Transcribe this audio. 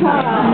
Yeah.